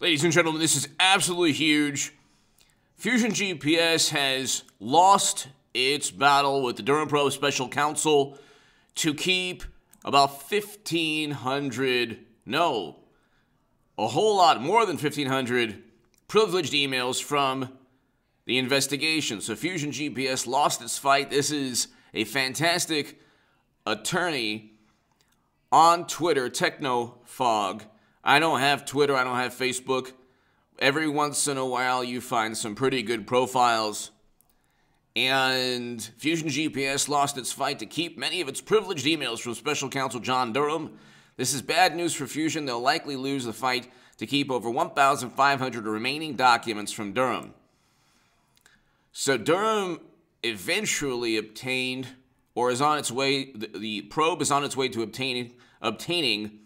Ladies and gentlemen, this is absolutely huge. Fusion GPS has lost its battle with the Durham Probe Special Counsel to keep about 1,500, no, a whole lot more than 1,500 privileged emails from the investigation. So Fusion GPS lost its fight. This is a fantastic attorney on Twitter, TechnoFog. I don't have Twitter, I don't have Facebook. Every once in a while, you find some pretty good profiles. And Fusion GPS lost its fight to keep many of its privileged emails from special counsel John Durham. This is bad news for Fusion. They'll likely lose the fight to keep over 1,500 remaining documents from Durham. So Durham eventually obtained, or is on its way, the, the probe is on its way to obtaining, obtaining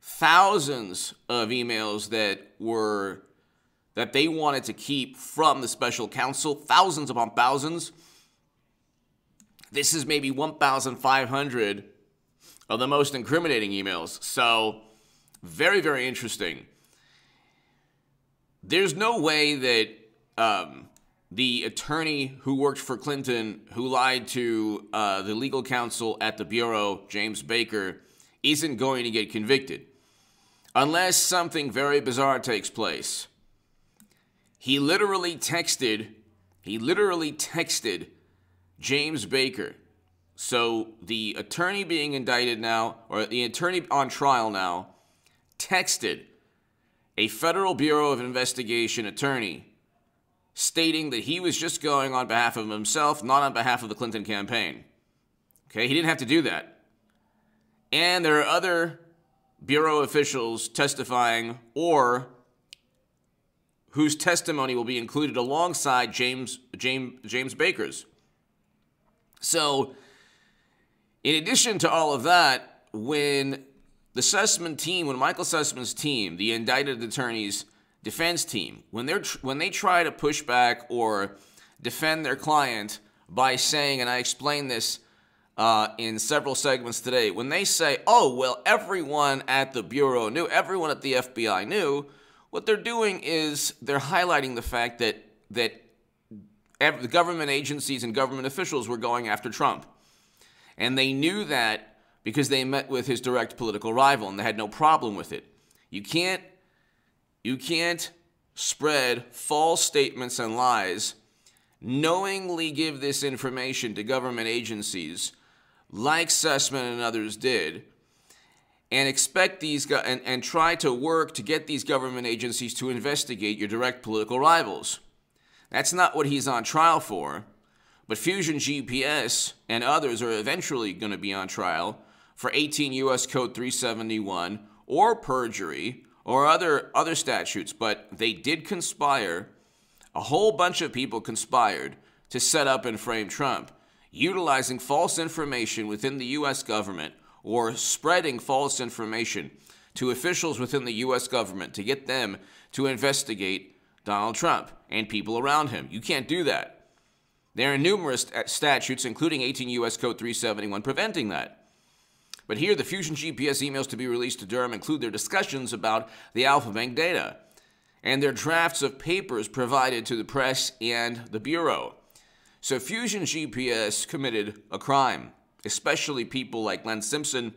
thousands of emails that were that they wanted to keep from the special counsel, thousands upon thousands. This is maybe 1,500 of the most incriminating emails. So, very, very interesting. There's no way that um, the attorney who worked for Clinton, who lied to uh, the legal counsel at the Bureau, James Baker, isn't going to get convicted. Unless something very bizarre takes place. He literally texted, he literally texted James Baker. So the attorney being indicted now, or the attorney on trial now, texted a Federal Bureau of Investigation attorney stating that he was just going on behalf of himself, not on behalf of the Clinton campaign. Okay, he didn't have to do that. And there are other Bureau officials testifying or whose testimony will be included alongside James, James, James Baker's. So, in addition to all of that, when the Sussmann team, when Michael Sussmann's team, the indicted attorneys, defense team, when they're when they try to push back or defend their client by saying, and I explained this uh, in several segments today, when they say, "Oh, well, everyone at the bureau knew, everyone at the FBI knew," what they're doing is they're highlighting the fact that that the government agencies and government officials were going after Trump, and they knew that because they met with his direct political rival, and they had no problem with it. You can't you can't spread false statements and lies, knowingly give this information to government agencies like Sussmann and others did, and expect these and, and try to work to get these government agencies to investigate your direct political rivals. That's not what he's on trial for. But Fusion GPS and others are eventually going to be on trial for 18 U.S. Code 371 or perjury or other other statutes, but they did conspire. A whole bunch of people conspired to set up and frame Trump, utilizing false information within the US government or spreading false information to officials within the US government to get them to investigate Donald Trump and people around him. You can't do that. There are numerous statutes, including 18 U.S. Code 371, preventing that. But here, the Fusion GPS emails to be released to Durham include their discussions about the Alfa Bank data and their drafts of papers provided to the press and the Bureau. So Fusion GPS committed a crime, especially people like Glenn Simpson,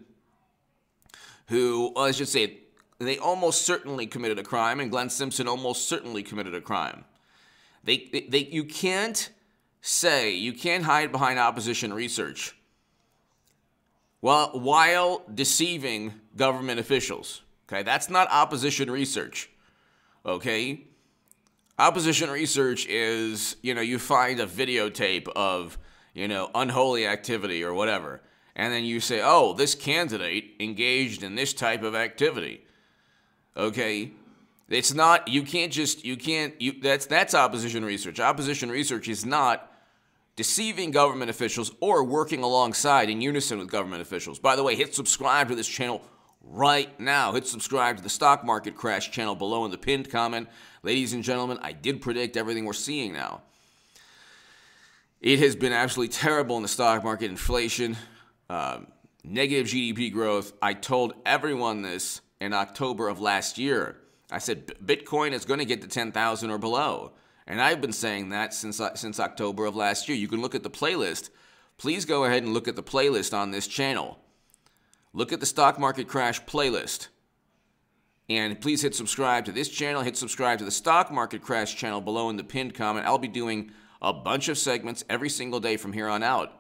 who, I should say, they almost certainly committed a crime, and Glenn Simpson almost certainly committed a crime. They, they, they, you can't say, you can't hide behind opposition research well, while deceiving government officials. Okay, that's not opposition research. Okay, opposition research is you know you find a videotape of you know unholy activity or whatever, and then you say, oh, this candidate engaged in this type of activity. Okay, it's not you can't just you can't you that's that's opposition research. Opposition research is not deceiving government officials, or working alongside in unison with government officials. By the way, hit subscribe to this channel right now. Hit subscribe to the stock market crash channel below in the pinned comment. Ladies and gentlemen, I did predict everything we're seeing now. It has been absolutely terrible in the stock market. Inflation, um, negative GDP growth. I told everyone this in October of last year. I said Bitcoin is going to get to 10,000 or below. And I've been saying that since uh, since October of last year. You can look at the playlist. Please go ahead and look at the playlist on this channel. Look at the stock market crash playlist. And please hit subscribe to this channel. Hit subscribe to the stock market crash channel below in the pinned comment. I'll be doing a bunch of segments every single day from here on out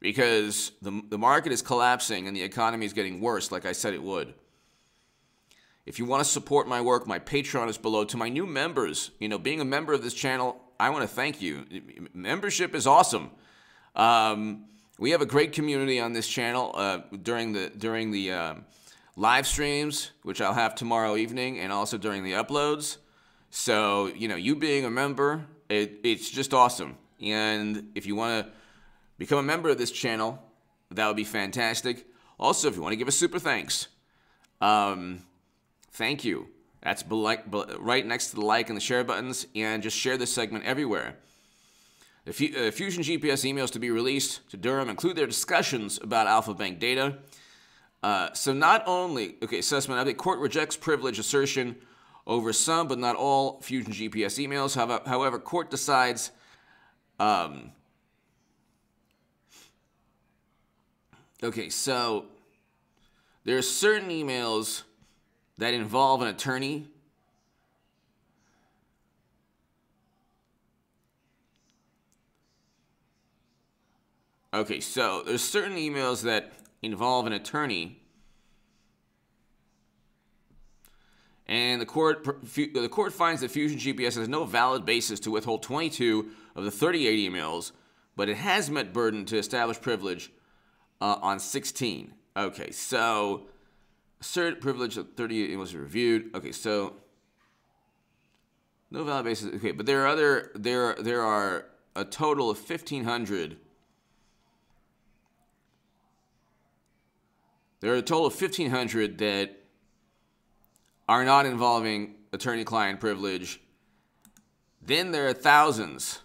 because the, the market is collapsing and the economy is getting worse, like I said it would. If you want to support my work, my Patreon is below. To my new members, you know, being a member of this channel, I want to thank you. Membership is awesome. Um, we have a great community on this channel uh, during the during the uh, live streams, which I'll have tomorrow evening, and also during the uploads. So you know, you being a member, it, it's just awesome. And if you want to become a member of this channel, that would be fantastic. Also, if you want to give a super thanks, um, Thank you. That's right next to the like and the share buttons, and just share this segment everywhere. The uh, Fusion GPS emails to be released to Durham include their discussions about Alfa Bank data. Uh, so not only, okay, assessment update, court rejects privilege assertion over some but not all Fusion GPS emails. However, however court decides um, okay, so there are certain emails that involve an attorney Okay, so there's certain emails that involve an attorney, and the court the court finds that Fusion GPS has no valid basis to withhold 22 of the 38 emails, but it has met burden to establish privilege uh, on 16. Okay, so Assert privilege of 38 emails reviewed. Okay, so no valid basis. Okay, but there are other there there are a total of 1500 There are a total of 1,500 that are not involving attorney client privilege. Then there are thousands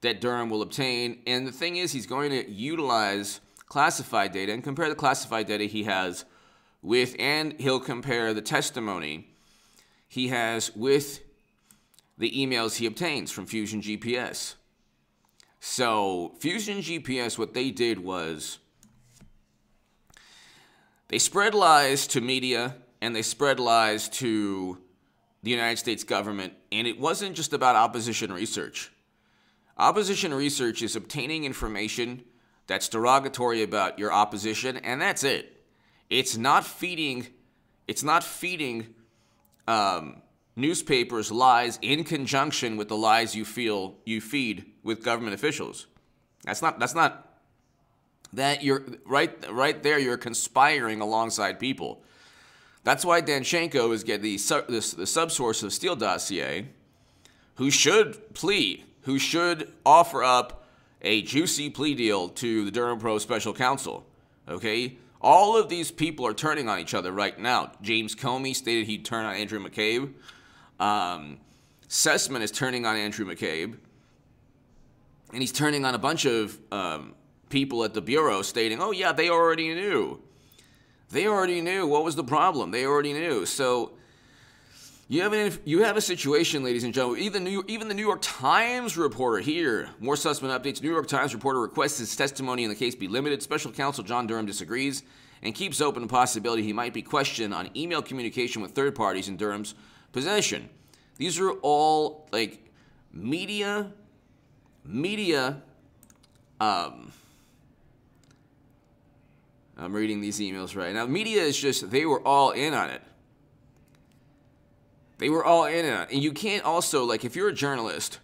that Durham will obtain. And the thing is, he's going to utilize classified data and compare the classified data he has with, and he'll compare the testimony he has with the emails he obtains from Fusion GPS. So, Fusion GPS, what they did was they spread lies to media and they spread lies to the United States government, and it wasn't just about opposition research. Opposition research is obtaining information that's derogatory about your opposition, and that's it. It's not feeding. It's not feeding um, newspapers lies in conjunction with the lies you feel you feed with government officials. That's not. That's not. That you're right. Right there, you're conspiring alongside people. That's why Danchenko is getting the, the, the subsource of Steele dossier, who should plea, who should offer up a juicy plea deal to the Durham Probe Special Counsel. Okay, all of these people are turning on each other right now. James Comey stated he'd turn on Andrew McCabe. Um, Sussmann is turning on Andrew McCabe. And he's turning on a bunch of um, people at the Bureau stating, oh, yeah, they already knew. They already knew. What was the problem? They already knew. So you have, an, you have a situation, ladies and gentlemen. Even, New, even the New York Times reporter here, more Sussmann updates. New York Times reporter requests his testimony in the case be limited. Special counsel John Durham disagrees and keeps open the possibility he might be questioned on email communication with third parties in Durham's possession. These are all like media, media. Um, I'm reading these emails right now. Media is just they were all in on it. They were all in on it. And you can't also, like, if you're a journalist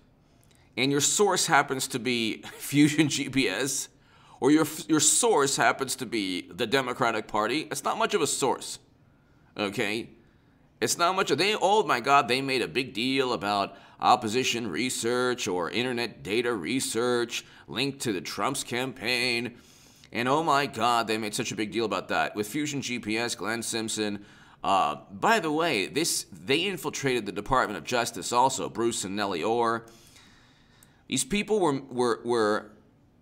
and your source happens to be Fusion GPS or your, your source happens to be the Democratic Party, it's not much of a source. Okay? It's not much of they oh my god, they made a big deal about opposition research or internet data research linked to the Trump's campaign. And oh my god, they made such a big deal about that. With Fusion GPS, Glenn Simpson, uh, by the way, this they infiltrated the Department of Justice also, Bruce and Nellie Ohr. These people were, were, were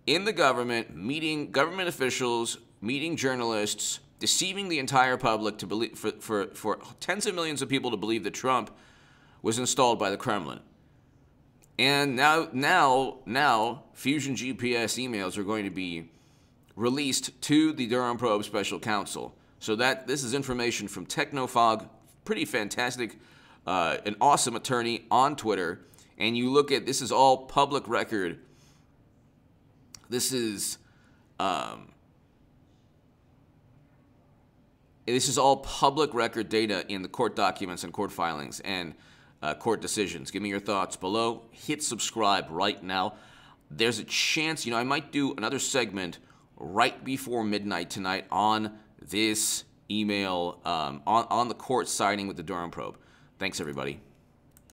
in the government, meeting government officials, meeting journalists, deceiving the entire public to believe for, for, for tens of millions of people to believe that Trump was installed by the Kremlin. And now, now, now, Fusion GPS emails are going to be released to the Durham Probe Special Counsel. So that this is information from Technofog, pretty fantastic, uh, an awesome attorney on Twitter. And you look at this is all public record. This is, um, this is all public record data in the court documents and court filings. And uh, court decisions. Give me your thoughts below. Hit subscribe right now. There's a chance, you know, I might do another segment right before midnight tonight on this email, um, on, on the court signing with the Durham probe. Thanks, everybody.